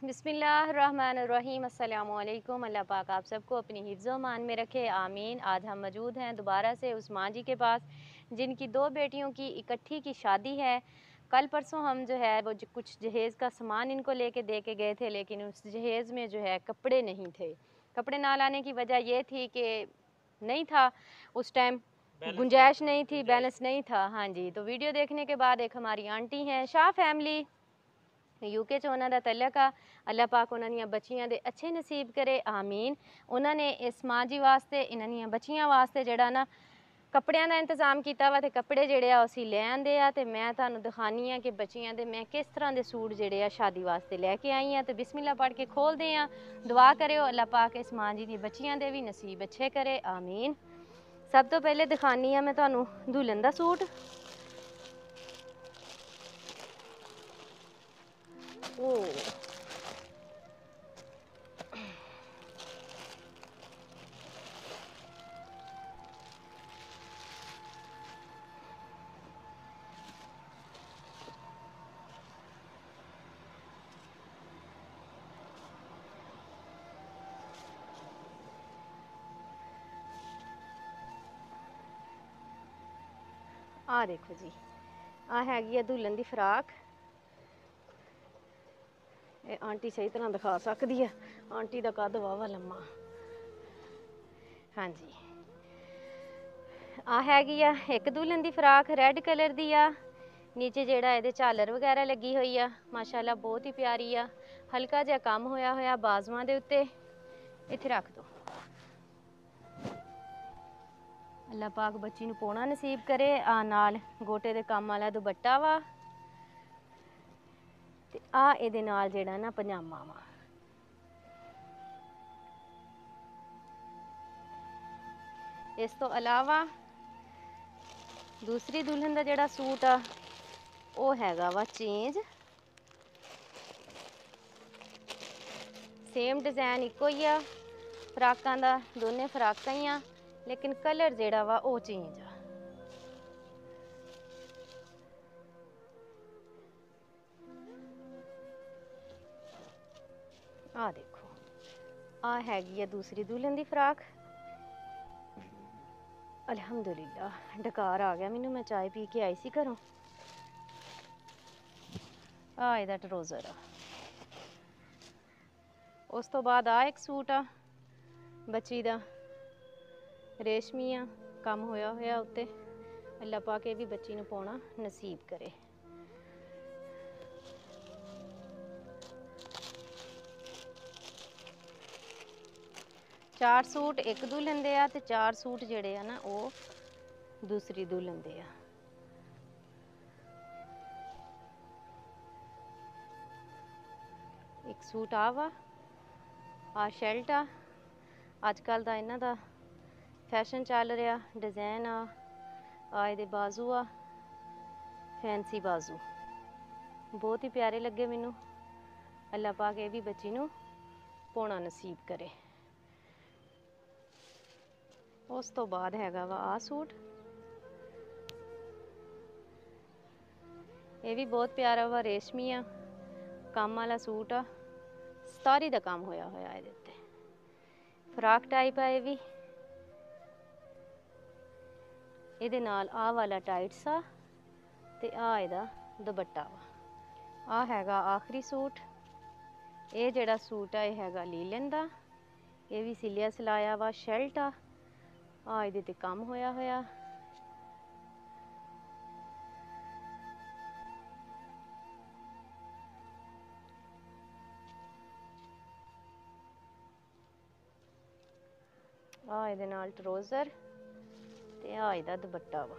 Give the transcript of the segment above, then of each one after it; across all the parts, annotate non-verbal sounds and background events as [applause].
अस्सलाम वालेकुम अल्लाह पाक आप सबको अपनी हिफ्ज़ मान में रखे। आमीन। आज हम मौजूद हैं दोबारा से उस माँ जी के पास जिनकी दो बेटियों की इकट्ठी की शादी है। कल परसों हम जो है वो कुछ जहेज़ का सामान इनको लेके दे के गए थे लेकिन उस जहेज़ में जो है कपड़े नहीं थे। कपड़े ना लाने की वजह ये थी कि नहीं था उस टाइम गुंजाइश नहीं थी बैलेंस नहीं था। हाँ जी तो वीडियो देखने के बाद एक हमारी आंटी हैं शाह फैमिली। ਯੂਕੇ ਚ ਉਹਨਾਂ ਦਾ ਤਲਕ ਆ। ਅੱਲਾ ਪਾਕ ਉਹਨਾਂ ਦੀਆਂ ਬੱਚੀਆਂ ਦੇ ਅੱਛੇ ਨਸੀਬ ਕਰੇ, ਆਮੀਨ। ਉਹਨਾਂ ਨੇ ਇਸ ਮਾਂ ਜੀ ਵਾਸਤੇ, ਇਹਨਾਂ ਦੀਆਂ ਬੱਚੀਆਂ ਵਾਸਤੇ ਜਿਹੜਾ ਨਾ ਕੱਪੜਿਆਂ ਦਾ ਇੰਤਜ਼ਾਮ ਕੀਤਾ ਵਾ ਤੇ ਕੱਪੜੇ ਜਿਹੜੇ ਆ ਅਸੀਂ ਲੈ ਆਂਦੇ ਆ ਤੇ ਮੈਂ ਤੁਹਾਨੂੰ ਦਿਖਾਨੀ ਆ ਕਿ ਬੱਚੀਆਂ ਦੇ ਮੈਂ ਕਿਸ ਤਰ੍ਹਾਂ ਦੇ ਸੂਟ ਜਿਹੜੇ ਆ ਸ਼ਾਦੀ ਵਾਸਤੇ ਲੈ ਕੇ ਆਈ ਆ ਤੇ ਬਿਸਮਿਲ੍ਲਾ ਪੜ੍ਹ ਕੇ ਖੋਲਦੇ ਆ। ਦੁਆ ਕਰਿਓ ਅੱਲਾ ਪਾਕ ਇਸ ਮਾਂ ਜੀ ਦੀ ਬੱਚੀਆਂ ਦੇ ਵੀ ਨਸੀਬ ਅੱਛੇ ਕਰੇ, ਆਮੀਨ। ਸਭ ਤੋਂ ਪਹਿਲੇ ਦਿਖਾਨੀ ਆ ਮੈਂ ਤੁਹਾਨੂੰ ਦੁਲਹਨ ਦਾ ਸੂਟ। ਉਹ ਆ ਦੇਖੋ ਜੀ ਆ ਹੈਗੀ ਆ ਦੁਲਹਨ ਦੀ ਫਰਾਕ ਇਹ ਆਂਟੀ ਸਹੀ ਤਰ੍ਹਾਂ ਦਿਖਾ ਸਕਦੀ ਆ। ਆਂਟੀ ਦਾ ਕੱਦ ਵਾਵਾ ਲੰਮਾ। ਹਾਂਜੀ। ਆ ਹੈਗੀ ਆ, ਇੱਕ ਦੁਲਹਨ ਦੀ ਫਰਾਕ ਰੈੱਡ ਕਲਰ ਦੀ ਆ। ਨੀਚੇ ਜਿਹੜਾ ਇਹਦੇ ਝਾਲਰ ਵਗੈਰਾ ਲੱਗੀ ਹੋਈ ਆ। ਮਾਸ਼ਾਅੱਲਾ ਬਹੁਤ ਹੀ ਪਿਆਰੀ ਆ। ਹਲਕਾ ਜਿਹਾ ਕੰਮ ਹੋਇਆ ਹੋਇਆ ਬਾਜ਼ੂਆਂ ਦੇ ਉੱਤੇ। ਇੱਥੇ ਰੱਖ ਦੋ। ਅੱਲਾ ਪਾਕ ਬੱਚੀ ਨੂੰ ਪੋਣਾ ਨਸੀਬ ਕਰੇ। ਆ ਨਾਲ ਗੋਟੇ ਦੇ ਕੰਮ ਵਾਲਾ ਦੁਪੱਟਾ ਵਾ। ਤੇ ਆ ਇਹਦੇ ਨਾਲ ਜਿਹੜਾ ਨਾ ਪਜਾਮਾ ਵਾ। ਇਸ ਤੋਂ ਇਲਾਵਾ ਦੂਸਰੀ ਦੁਲਹਨ ਦਾ ਜਿਹੜਾ ਸੂਟ ਆ, ਉਹ ਹੈਗਾ ਵਾ ਚੇਂਜ। ਸੇਮ ਡਿਜ਼ਾਈਨ ਇੱਕੋ ਹੀ ਆ, ਫਰਾਕਾਂ ਦਾ, ਦੋਨੇ ਫਰਾਕਾਂ ਹੀ ਆ, ਲੇਕਿਨ ਕਲਰ ਜਿਹੜਾ ਵਾ ਉਹ ਚੇਂਜ ਆ। ਆ ਦੇਖੋ। ਆ ਹੈਗੀ ਆ ਦੂਸਰੀ ਦੁਲਹਨ ਦੀ ਫਰਾਕ। ਅਲਹਮਦੁਲਿਲਾ, ਡਕਾਰ ਆ ਗਿਆ ਮੈਨੂੰ, ਮੈਂ ਚਾय ਪੀ ਕੇ ਆਈ ਸੀ ਘਰੋਂ। ਆ ਇਹਦਾ ਟਰੋਜ਼ਰ ਆ। ਉਸ ਤੋਂ ਬਾਅਦ ਆ ਇੱਕ ਸੂਟ ਆ, ਬੱਚੀ ਦਾ। ਰੇਸ਼ਮੀ ਆ, ਕੰਮ ਹੋਇਆ ਹੋਇਆ ਉੱਤੇ। ਅੱਲਾ ਪਾ ਕੇ ਵੀ ਬੱਚੀ ਨੂੰ ਪਾਉਣਾ ਨਸੀਬ ਕਰੇ। ਚਾਰ ਸੂਟ ਇੱਕ ਦੁਲਹਨ ਦੇ ਆ ਤੇ ਚਾਰ ਸੂਟ ਜਿਹੜੇ ਆ ਨਾ ਉਹ ਦੂਸਰੀ ਦੁਲਹਨ ਦੇ ਆ। ਇੱਕ ਸੂਟ ਆ ਵਾ ਆ ਸ਼ਰਟ ਆ ਅੱਜ ਕੱਲ ਦਾ ਇਹਨਾਂ ਦਾ ਫੈਸ਼ਨ ਚੱਲ ਰਿਹਾ ਡਿਜ਼ਾਈਨ ਆ ਆ ਇਹਦੇ ਬਾਜ਼ੂ ਆ ਫੈਂਸੀ ਬਾਜ਼ੂ। ਬਹੁਤ ਹੀ ਪਿਆਰੇ ਲੱਗੇ ਮੈਨੂੰ। ਅੱਲਾ ਪਾਕ ਇਹ ਵੀ ਬੱਚੀ ਨੂੰ ਪਾਉਣਾ ਨਸੀਬ ਕਰੇ। ਉਸ ਤੋਂ ਬਾਅਦ ਹੈਗਾ ਵਾ ਆ ਸੂਟ। ਇਹ ਵੀ ਬਹੁਤ ਪਿਆਰਾ ਵਾ, ਰੇਸ਼ਮੀ ਆ, ਕੰਮ ਵਾਲਾ ਸੂਟ ਆ। ਸਤਾਰੀ ਦਾ ਕੰਮ ਹੋਇਆ ਹੋਇਆ ਇਹਦੇ ਉੱਤੇ। ਫਰਾਕ ਟਾਈਪ ਆ ਇਹ ਵੀ। ਇਹਦੇ ਨਾਲ ਆਹ ਵਾਲਾ ਟਾਈਟਸ ਆ ਤੇ ਆ ਇਹਦਾ ਦੁਪੱਟਾ ਵਾ। ਆ ਹੈਗਾ ਆਖਰੀ ਸੂਟ। ਇਹ ਜਿਹੜਾ ਸੂਟ ਆ, ਇਹ ਹੈਗਾ ਲੀਲਨ ਦਾ। ਇਹ ਵੀ ਸਿਲਿਆ ਸਲਾਇਆ ਵਾ ਸ਼ੈਲਟ ਆ। ਆ ਇਹਦੇ ਤੇ ਕੰਮ ਹੋਇਆ ਹੋਇਆ। ਆ ਇਹਦੇ ਨਾਲ ਟਰੋਜ਼ਰ ਤੇ ਆ ਇਹਦਾ ਦੁਪੱਟਾ ਵਾ।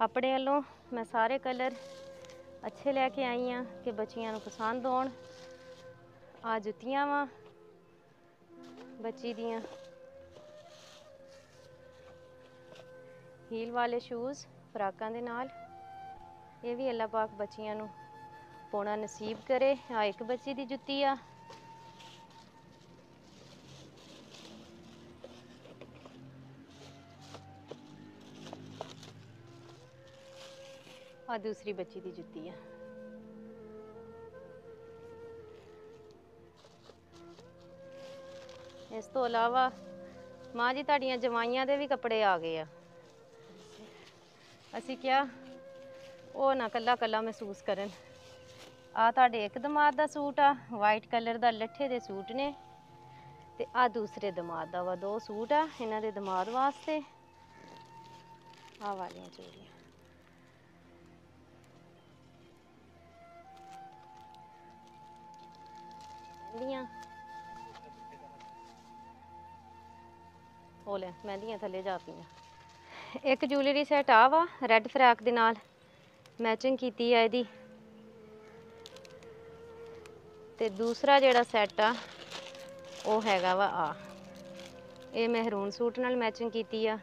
ਆਪਣੇ ਵੱਲੋਂ ਮੈਂ ਸਾਰੇ ਕਲਰ ਅੱਛੇ ਲੈ ਕੇ ਆਈ ਆ ਕਿ ਬੱਚੀਆਂ ਨੂੰ ਪਸੰਦ ਆਉਣ। ਆ ਜੁੱਤੀਆਂ ਵਾ ਬੱਚੀ ਦੀਆਂ। ਹੀਲ ਵਾਲੇ ਸ਼ੂਜ਼ ਫਰਾਕਾਂ ਦੇ ਨਾਲ। ਇਹ ਵੀ ਅੱਲਾ ਪਾਕ ਬੱਚੀਆਂ ਨੂੰ ਪਾਉਣਾ ਨਸੀਬ ਕਰੇ। ਆ ਇੱਕ ਬੱਚੀ ਦੀ ਜੁੱਤੀ ਆ। ਆ ਦੂਸਰੀ ਬੱਚੀ ਦੀ ਜੁੱਤੀ ਆ। ਇਸ ਤੋਂ ਇਲਾਵਾ ਮਾਂ ਜੀ, ਤੁਹਾਡੀਆਂ ਜਵਾਈਆਂ ਦੇ ਵੀ ਕੱਪੜੇ ਆ ਗਏ ਆ। ਅਸੀਂ ਕਿਹਾ, ਉਹ ਨਾ ਕੱਲਾ ਕੱਲਾ ਮਹਿਸੂਸ ਕਰਨ। ਆ ਤੁਹਾਡੇ ਇੱਕ ਦਮਾਦ ਦਾ ਸੂਟ ਆ ਵਾਈਟ ਕਲਰ ਦਾ ਲੱਠੇ ਦੇ ਸੂਟ ਨੇ। ਤੇ ਆ ਦੂਸਰੇ ਦਮਾਦ ਦਾ ਵਾ ਦੋ ਸੂਟ ਆ, ਇਹਨਾਂ ਦੇ ਦਮਾਦ ਵਾਸਤੇ। ਆ ਵਾਲੀਆਂ ਚੂੜੀਆਂ। ਮਹਿੰਦੀਆਂ। ਉਹ ਲੈ, ਮਹਿੰਦੀਆਂ ਥੱਲੇ ਜਾ ਪਈਆਂ। ਇੱਕ ਜੁਐਲਰੀ ਸੈੱਟ ਆ ਵਾ ਰੈੱਡ ਫਰਾਕ ਦੇ ਨਾਲ। ਮੈਚਿੰਗ ਕੀਤੀ ਆ ਇਹਦੀ। ਤੇ ਦੂਸਰਾ ਜਿਹੜਾ ਸੈੱਟ ਆ, ਉਹ ਹੈਗਾ ਵਾ ਆ। ਇਹ ਮਹਿਰੂਨ ਸੂਟ ਨਾਲ ਮੈਚਿੰਗ ਕੀਤੀ ਆ।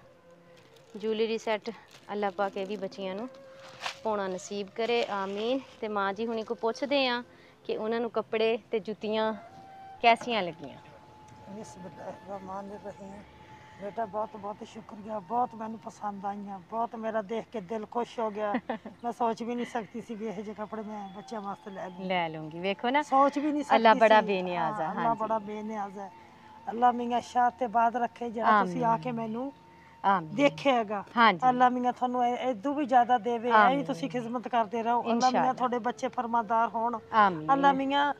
ਜੁਐਲਰੀ ਸੈੱਟ ਅੱਲਾ ਪਾਕ ਇਹ ਵੀ ਬੱਚੀਆਂ ਨੂੰ ਪਾਉਣਾ ਨਸੀਬ ਕਰੇ, ਆਮੀਨ। ਤੇ ਮਾਂ ਜੀ ਹੁਣੀ ਕੋ ਪੁੱਛਦੇ ਆ ਕਿ ਉਹਨਾਂ ਨੂੰ ਕੱਪੜੇ ਤੇ ਜੁੱਤੀਆਂ ਕੈਸੀਆਂ ਲੱਗੀਆਂ? ਬਿਸਮਿਲ੍ਲਾਹਿਰਰਹਿਮਾਨਿਰਰਹੀਮ ਬੇਟਾ ਬਹੁਤ ਬਹੁਤ ਸ਼ੁਕਰੀਆ ਬਹੁਤ ਮੈਨੂੰ ਪਸੰਦ ਆਈਆਂ ਬਹੁਤ ਮੇਰਾ ਦੇਖ ਕੇ ਦਿਲ ਖੁਸ਼ ਹੋ ਗਿਆ। [laughs] ਮੈਂ ਸੋਚ ਵੀ ਨਹੀਂ ਸਕਦੀ ਸੀ ਵੀ ਇਹੋ ਜਿਹੇ ਕੱਪੜੇ ਮੈਂ ਬੱਚਿਆਂ ਵਾਸਤੇ ਲੈ ਲੂੰ। ਲੈ ਲੂੰਗੀ ਵੇਖੋ ਨਾ ਸੋਚ ਵੀ ਨਹੀਂ ਸਕਦੀ ਅੱਲਾ ਬੜਾ। ਬੇਨਿਆਜ਼ ਹਾਂ, ਅੱਲਾ। ਬੜਾ ਬੇਨਿਆਜ਼ ਹੈ ਅੱਲਾ ਮੀਆਂ ਸ਼ਾਹ ਤੇ ਬਾਦ ਰੱਖੇ ਜਿਹੜਾ ਤੁਸੀਂ ਆ ਕੇ ਮੈਨੂੰ ਹਾਂਜੀ। ਅੱਲਾ ਮੀਆਂ ਤੁਹਾਨੂੰ ਇਦੋਂ ਵੀ ਜ਼ਿਆਦਾ ਦੇਵੇ ਐਂ। ਤੁਸੀਂ ਖਿਦਮਤ ਕਰਦੇ ਰਹੋ। ਅੱਲਾ ਮੀਆਂ। ਤੁਹਾਡੇ ਬੱਚੇ ਫਰਮਾਦਾਰ ਹੋਣ। ਅੱਲਾ ਮੀਆਂ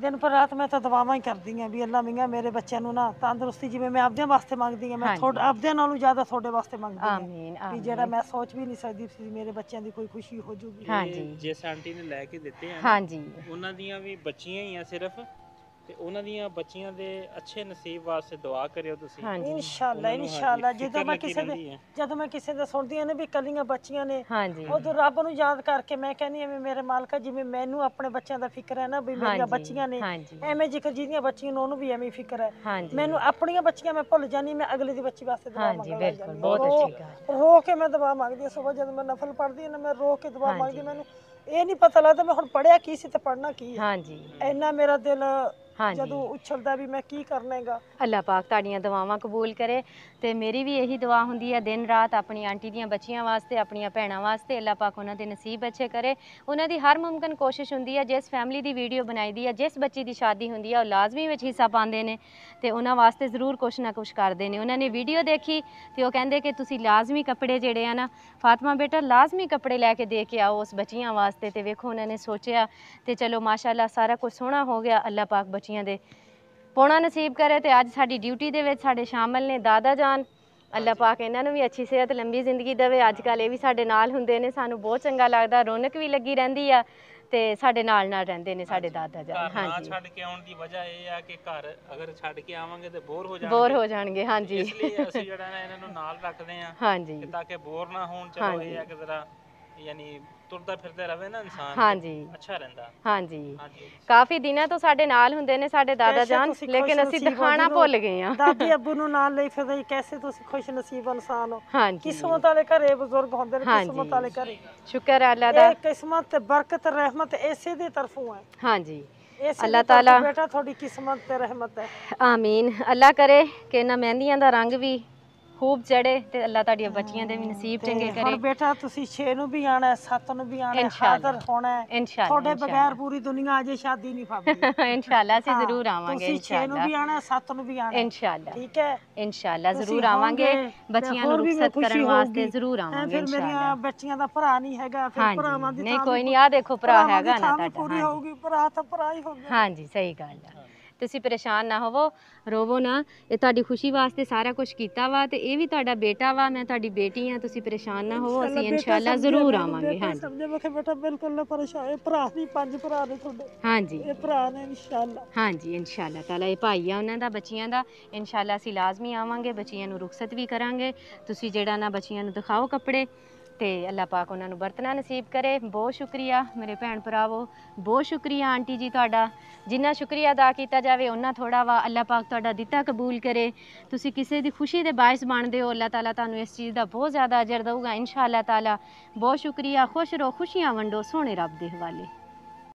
ਦਿਨ ਪਰ ਰਾਤ ਮੈਂ ਤਾਂ ਦੁਆਵਾਂ ਹੀ ਕਰਦੀ ਆਂ ਵੀ ਅੱਲਾ ਮੀਆਂ ਮੇਰੇ ਬੱਚਿਆਂ ਨੂੰ ਨਾ ਤੰਦਰੁਸਤੀ ਜਿਵੇਂ ਮੈਂ ਆਪਦਿਆਂ ਵਾਸਤੇ ਮੰਗਦੀ ਆਂ ਮੈਂ। ਤੁਹਾਡੇ ਆਪਦਿਆਂ ਨਾਲੋਂ ਜ਼ਿਆਦਾ ਤੁਹਾਡੇ ਵਾਸਤੇ ਮੰਗਦੀ ਆਂ ਆਮੀਨ ਵੀ ਜਿਹੜਾ ਮੈਂ ਸੋਚ ਵੀ ਨਹੀਂ ਸਕਦੀ ਸੀ ਮੇਰੇ ਬੱਚਿਆਂ ਦੀ ਕੋਈ ਖੁਸ਼ੀ ਹੋ ਜੂਗੀ। ਹਾਂਜੀ। ਜਿਸ ਆਂਟੀ ਨੇ ਲੈ ਕੇ ਦਿੱਤੇ ਆ ਹਾਂਜੀ। ਉਹਨਾਂ ਦੀਆਂ ਵੀ ਬੱਚੀਆਂ ਹੀ ਆ ਸਿਰਫ। ਤੇ ਉਹਨਾਂ ਦੀਆਂ ਬੱਚੀਆਂ ਦੇ ਅੱਛੇ ਨਸੀਬ ਵਾਸਤੇ ਦੁਆ ਕਰਿਓ ਤੁਸੀਂ। ਹਾਂਜੀ। ਇਨਸ਼ਾਅੱਲਾ ਇਨਸ਼ਾਅੱਲਾ ਹਾਂਜੀ, ਜਦੋਂ ਮੈਂ ਕਿਸੇ ਦੇ ਹੈ। ਜਦੋਂ ਮੈਂ ਕਿਸੇ ਦੇ ਸੁਣਦੀ ਆਂ ਨਾ ਵੀ ਕੱਲੀਆਂ ਬੱਚੀਆਂ ਨੇ ਹਾਂਜੀ। ਉਦੋਂ ਰੱਬ ਨੂੰ ਯਾਦ ਕਰਕੇ ਮੈਂ ਕਹਿੰਦੀ ਆਂ ਵੀ ਮੇਰੇ ਮਾਲਕਾ ਜਿਵੇਂ ਮੈਨੂੰ ਆਪਣੇ ਬੱਚਿਆਂ ਦਾ ਫਿਕਰ ਹੈ ਨਾ ਵੀ ਮੇਰੀਆਂ ਹਾਂਜੀ, ਬੱਚੀਆਂ ਨੇ ਹਾਂਜੀ। ਐਵੇਂ ਜਿਕਰ ਜਿਹਦੀਆਂ ਬੱਚੀਆਂ ਨੇ ਉਹਨੂੰ ਵੀ ਐਵੇਂ ਹੀ ਫਿਕਰ ਹੈ। ਹਾਂਜੀ। ਮੈਨੂੰ ਆਪਣੀਆਂ ਬੱਚੀਆਂ ਮੈਂ ਭੁੱਲ ਜਾਨੀ ਮੈਂ ਅਗਲੇ ਦੀ ਬੱਚੀ ਵਾਸਤੇ ਦੁਆ ਹਾਂਜੀ ਮੰਗਣ ਲੱਗ ਬਿਲਕੁਲ ਬਹੁਤ ਰੋ- ਅੱਛੀ ਗੱਲ ਰੋ ਕੇ ਮੈਂ ਦੁਆ ਮੰਗਦੀ ਹਾਂ ਸਵੇਰ ਜਦੋਂ ਮੈਂ ਨਫਲ ਪੜ੍ਹਦੀ ਹਾਂ ਨਾ ਮੈਂ ਰੋ ਕੇ ਦੁਆ ਹਾਂਜੀ। ਮੰਗਦੀ ਮੈਨੂੰ ਇਹ ਨਹੀਂ ਪਤਾ ਲੱਗਦਾ ਮੈਂ ਹੁਣ ਪੜਿਆ ਕੀ ਸੀ ਤੇ ਪੜਨਾ ਕੀ ਹੈ ਹਾਂਜੀ। ਇੰਨਾ ਮੇਰਾ ਦਿਲ ਹਾਂਜੀ। ਜਦੋਂ ਉਛਲਦਾ ਵੀ ਮੈਂ ਕੀ ਕਰਨਾ ਹੈਗਾ। ਅੱਲਾਹ ਪਾਕ ਤੁਹਾਡੀਆਂ ਦੁਆਵਾਂ ਕਬੂਲ ਕਰੇ ਤੇ ਮੇਰੀ ਵੀ ਇਹੀ ਦੁਆ ਹੁੰਦੀ ਹੈ ਦਿਨ ਰਾਤ ਆਪਣੀ ਆਂਟੀ ਦੀਆਂ ਬੱਚੀਆਂ ਵਾਸਤੇ ਆਪਣੀਆਂ ਭੈਣਾਂ ਵਾਸਤੇ ਅੱਲਾਹ ਪਾਕ ਉਹਨਾਂ ਦੇ ਨਸੀਬ ਅੱਛੇ ਕਰੇ। ਉਹਨਾਂ ਦੀ ਹਰ ਮੁਮਕਨ ਕੋਸ਼ਿਸ਼ ਹੁੰਦੀ ਹੈ ਜਿਸ ਫੈਮਿਲੀ ਦੀ ਵੀਡੀਓ ਬਣਾਈ ਦੀ ਹੈ ਜਿਸ ਬੱਚੀ ਦੀ ਸ਼ਾਦੀ ਹੁੰਦੀ ਹੈ ਉਹ ਲਾਜ਼ਮੀ ਵਿੱਚ ਹਿੱਸਾ ਪਾਉਂਦੇ ਨੇ ਤੇ ਉਹਨਾਂ ਵਾਸਤੇ ਜ਼ਰੂਰ ਕੁਛ ਨਾ ਕੁਛ ਕਰਦੇ ਨੇ। ਉਹਨਾਂ ਨੇ ਵੀਡੀਓ ਦੇਖੀ ਤੇ ਉਹ ਕਹਿੰਦੇ ਕਿ ਤੁਸੀਂ ਲਾਜ਼ਮੀ ਕੱਪੜੇ ਜਿਹੜੇ ਆ ਨਾ ਫਾਤਮਾ ਬੇਟਾ ਲਾਜ਼ਮੀ ਕੱਪੜੇ ਲੈ ਕੇ ਦੇ ਕੇ ਆਓ ਉਸ ਬੱਚੀਆਂ ਵਾਸਤੇ। ਤੇ ਵੇਖੋ ਉਹਨਾਂ ਨੇ ਸੋਚਿਆ ਤੇ ਚਲੋ ਮਾਸ਼ਾਅੱਲਾ ਸਾਰਾ ਕੁਝ ਸੋਹਣਾ ਹੋ ਗਿਆ ਅੱਲਾਹ ਪਾਕ ਬੱਚੀਆਂ ਦੇ ਪੋਣਾ ਨਸੀਬ ਕਰੇ ਤੇ ਅੱਜ ਸਾਡੀ ਡਿਊਟੀ ਦੇ ਵਿੱਚ ਸਾਡੇ ਸ਼ਾਮਲ ਨੇ ਦਾਦਾ ਜਾਨ। ਅੱਲਾਹ ਪਾਕ ਇਹਨਾਂ ਨੂੰ ਵੀ ਅੱਛੀ ਸਿਹਤ ਲੰਬੀ ਜ਼ਿੰਦਗੀ ਦੇਵੇ। ਅੱਜ ਕੱਲ ਇਹ ਵੀ ਸਾਡੇ ਨਾਲ ਹੁੰਦੇ ਨੇ ਸਾਨੂੰ ਬਹੁਤ ਚੰਗਾ ਲੱਗਦਾ ਰੌਣਕ ਵੀ ਲੱਗੀ ਰਹਿੰਦੀ ਆ ਤੇ ਸਾਡੇ ਨਾਲ ਨਾਲ ਰਹਿੰਦੇ ਨੇ ਸਾਡੇ ਦਾਦਾ ਨਾ ਹਾਂਜੀ। ਛੱਡ ਕੇ ਆਉਣ ਦੀ ਵਜ੍ਹਾ ਇਹ ਆ ਕਿ ਘਰ ਅਗਰ ਛੱਡ ਕੇ ਆਵਾਂਗੇ ਤੇ ਬੋਰ ਹੋ ਜਾਣਗੇ। ਬੋਰ ਹੋ ਜਾਣਗੇ ਹਾਂਜੀ। ਇਸ ਲਈ ਅਸੀਂ ਜਿਹੜਾ ਨਾ ਇਹਨਾਂ ਨੂੰ ਨਾਲ ਰੱਖਦੇ ਆ ਹਾਂਜੀ। ਤਾਂ ਕਿ ਬੋਰ ਨਾ ਹੋਣ। ਚਲੋ। ਇਹ ਆ ਕਿ ਜ਼ਰਾ ਯਾਨੀ ਤੁਰਦਾ ਫਿਰਦਾ ਰਵੇ ਨਾ ਇਨਸਾਨ ਹਾਂਜੀ। ਅੱਛਾ ਰਹਿੰਦਾ। ਹਾਂਜੀ। ਹਾਂਜੀ। ਕਾਫੀ ਦਿਨਾਂ ਤੋਂ ਸਾਡੇ ਨਾਲ ਹੁੰਦੇ ਨੇ ਸਾਡੇ ਦਾਦਾ ਜਾਨ ਲੇਕਿਨ ਅਸੀਂ ਦਿਖਾਣਾ ਭੁੱਲ ਗਏ ਆ ਦਾਦੀ ਅੱਬੂ ਨੂੰ ਨਾਲ ਲਈ ਫਿਰਦੇ ਜੀ, ਕੈਸੇ ਤੁਸੀਂ ਖੁਸ਼ ਨਸੀਬ ਇਨਸਾਨ ਹੋ? ਹਾਂਜੀ। ਕਿਸਮਤ ਵਾਲੇ ਘਰੇ ਬਜ਼ੁਰਗ ਹੁੰਦੇ ਨੇ। ਕਿਸਮਤ ਵਾਲੇ ਘਰੇ। ਸ਼ੁਕਰ ਹੈ ਅੱਲਾਹ ਦਾ। ਇਹ ਕਿਸਮਤ ਤੇ ਬਰਕਤ ਰਹਿਮਤ ਇਸੇ ਦੀ ਤਰਫੋਂ ਹੈ। ਹਾਂਜੀ। ਅੱਲਾਹ ਤਾਲਾ- ਬੇਟਾ ਤੁਹਾਡੀ ਕਿਸਮਤ ਤੇ ਰਹਿਮਤ ਹੈ। ਆਮੀਨ। ਅੱਲਾ ਕਰੇ ਕਿ ਇਹਨਾਂ ਮਹਿੰਦੀਆਂ ਦਾ ਰੰਗ ਵੀ ਖੂਬ ਚੜੇ ਤੇ ਅੱਲਾ ਤੁਹਾਡੀਆਂ ਬੱਚੀਆਂ ਦੇ ਵੀ ਨਸੀਬ ਚੰਗੇ ਤੇ ਕਰੇ ਹੁਣ ਬੇਟਾ ਤੁਸੀਂ 6 ਨੂੰ ਵੀ ਆਣਾ ਹੈ 7 ਨੂੰ ਵੀ ਆਣਾ ਹੈ ਇਨਸ਼ਾਅੱਲਾ। ਹਾਜ਼ਰ ਹੋਣਾ ਹੈ ਇਨਸ਼ਾਅੱਲਾ ਤੁਹਾਡੇ ਬਗੈਰ ਪੂਰੀ ਦੁਨੀਆ ਅਜੇ ਸ਼ਾਦੀ ਨਹੀਂ ਫਾਬਦੀ ਇਨਸ਼ਾਅੱਲਾ ਅਸੀਂ ਜ਼ਰੂਰ ਆਵਾਂਗੇ ਤੁਸੀਂ 6 ਨੂੰ ਵੀ ਇਨਸ਼ਾਅੱਲਾ ਆਣਾ ਹੈ 7 ਨੂੰ ਵੀ ਆਣਾ ਹੈ ਇਨਸ਼ਾਅੱਲਾ ਠੀਕ ਹੈ ਇਨਸ਼ਾਅੱਲਾ ਤੁਸੀਂ ਜ਼ਰੂਰ ਆਵਾਂਗੇ ਹੋਵੋਗੇ, ਤੇ ਬੱਚੀਆਂ ਨੂੰ ਹੋਰ ਵੀ ਰੁਖਸਤ ਖੁਸ਼ੀ ਕਰਨ ਵਾਸਤੇ ਹੋਊਗੀ। ਜ਼ਰੂਰ ਐਂ ਆਵਾਂਗੇ ਫਿਰ ਮੇਰੀਆਂ ਇਨਸ਼ਾਅੱਲਾ ਬੱਚੀਆਂ ਦਾ ਭਰਾ ਨਹੀਂ ਹੈਗਾ ਫਿਰ ਭਰਾਵਾਂ ਦੀ ਹਾਂਜੀ ਨਹੀਂ ਥਾਂ ਕੋਈ ਵੀ ਨਹੀਂ ਆ ਦੇਖੋ ਭਰਾ ਭਰਾਵਾਂ ਦੀ ਹੈਗਾ ਨਾ ਥਾਂ ਵੀ ਤੁਹਾਡਾ ਪੂਰੀ ਹਾਂਜੀ ਹੋਊਗੀ ਭਰਾ ਤਾਂ ਭਰਾ ਹੀ ਹੋ ਗਿਆ ਹਾਂਜੀ ਸਹੀ ਗੱਲ ਆ ਤੁਸੀਂ ਪਰੇਸ਼ਾਨ ਨਾ ਹੋਵੋ ਰੋਵੋ ਨਾ। ਇਹ ਤੁਹਾਡੀ ਖੁਸ਼ੀ ਵਾਸਤੇ ਸਾਰਾ ਕੁਝ ਕੀਤਾ ਵਾ ਤੇ ਇਹ ਵੀ ਤੁਹਾਡਾ ਬੇਟਾ ਵਾ ਮੈਂ ਤੁਹਾਡੀ ਬੇਟੀ ਆ ਤੁਸੀਂ ਪਰੇਸ਼ਾਨ ਨਾ ਹੋਵੋ ਅਸੀਂ ਇਨਸ਼ਾਅੱਲਾ ਜ਼ਰੂਰ ਆਵਾਂਗੇ ਹਾਂਜੀ। ਸਮਝੇ ਮੈਂ ਕਿਹਾ ਬੇਟਾ ਬਿਲਕੁਲ ਨਾ ਪਰੇਸ਼ਾਨ ਇਹ ਭਰਾ ਨਹੀਂ ਪੰਜ ਭਰਾ ਨੇ ਤੁਹਾਡੇ। ਹਾਂਜੀ। ਇਹ ਭਰਾ ਨੇ ਇਨਸ਼ਾਅੱਲਾ। ਹਾਂਜੀ ਇਨਸ਼ਾਅੱਲਾ ਤਾਲਾ ਇਹ ਭਾਈ ਆ ਉਹਨਾਂ ਦਾ ਬੱਚੀਆਂ ਦਾ। ਇਨਸ਼ਾਅੱਲਾ ਅਸੀਂ ਲਾਜ਼ਮੀ ਆਵਾਂਗੇ ਬੱਚੀਆਂ ਨੂੰ ਰੁਖਸਤ ਵੀ ਕਰਾਂਗੇ। ਤੁਸੀਂ ਜਿਹੜਾ ਨਾ ਬੱਚੀਆਂ ਨੂੰ ਦਿਖਾਓ ਕੱਪੜੇ। ਤੇ ਅੱਲਾਹ ਪਾਕ ਉਹਨਾਂ ਨੂੰ ਵਰਤਣਾ ਨਸੀਬ ਕਰੇ। ਬਹੁਤ ਸ਼ੁਕਰੀਆ ਮੇਰੇ ਭੈਣ ਭਰਾਵੋ। ਬਹੁਤ ਸ਼ੁਕਰੀਆ ਆਂਟੀ ਜੀ ਤੁਹਾਡਾ। ਜਿੰਨਾ ਸ਼ੁਕਰੀਆ ਅਦਾ ਕੀਤਾ ਜਾਵੇ ਉਹਨਾਂ ਥੋੜਾ ਵਾ ਅੱਲਾਹ ਪਾਕ ਤੁਹਾਡਾ ਦਿੱਤਾ ਕਬੂਲ ਕਰੇ। ਤੁਸੀਂ ਕਿਸੇ ਦੀ ਖੁਸ਼ੀ ਦੇ ਬਾਇਸ ਬਣਦੇ ਹੋ ਅੱਲਾਹ ਤਾਲਾ ਤੁਹਾਨੂੰ ਇਸ ਚੀਜ਼ ਦਾ ਬਹੁਤ ਜ਼ਿਆਦਾ ਅਜਰ ਦਊਗਾ ਇਨਸ਼ਾਅੱਲਾ ਤਾਲਾ। ਬਹੁਤ ਸ਼ੁਕਰੀਆ। ਖੁਸ਼ ਰਹੋ, ਖੁਸ਼ੀਆਂ ਵੰਡੋ, ਸੋਹਣੇ ਰੱਬ ਦੇ ਹਵਾਲੇ।